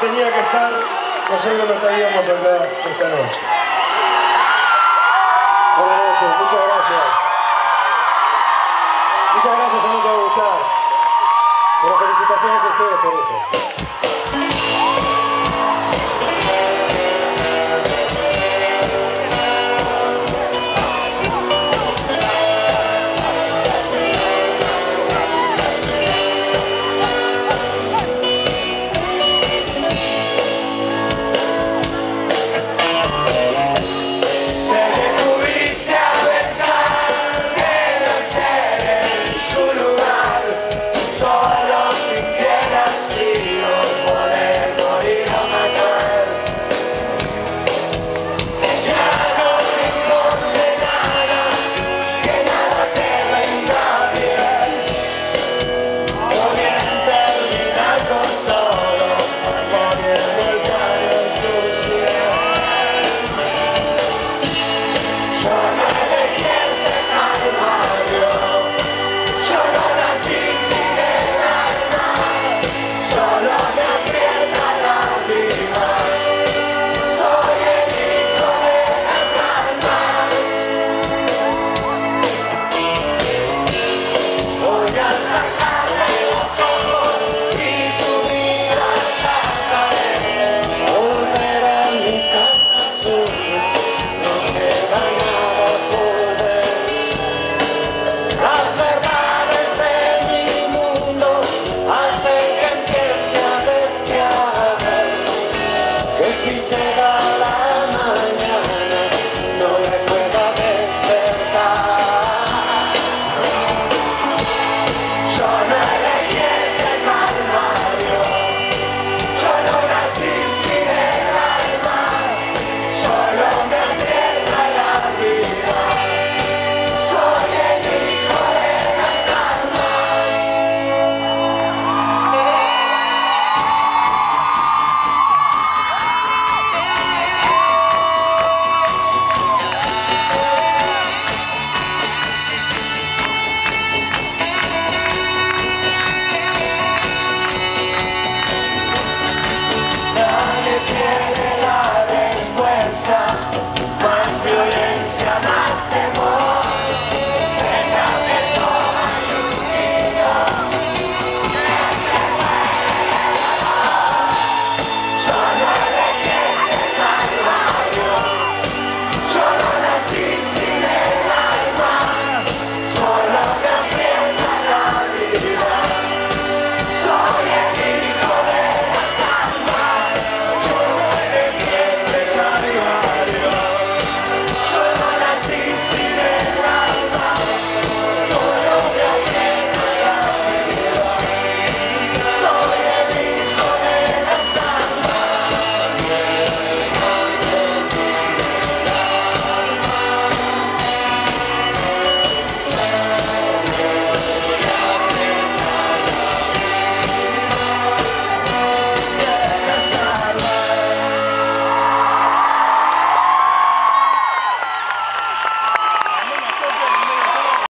tenía que estar, nosotros no estaríamos acá esta noche. Buenas noches, muchas gracias. Muchas gracias a No Gustar. Pero felicitaciones a ustedes por esto.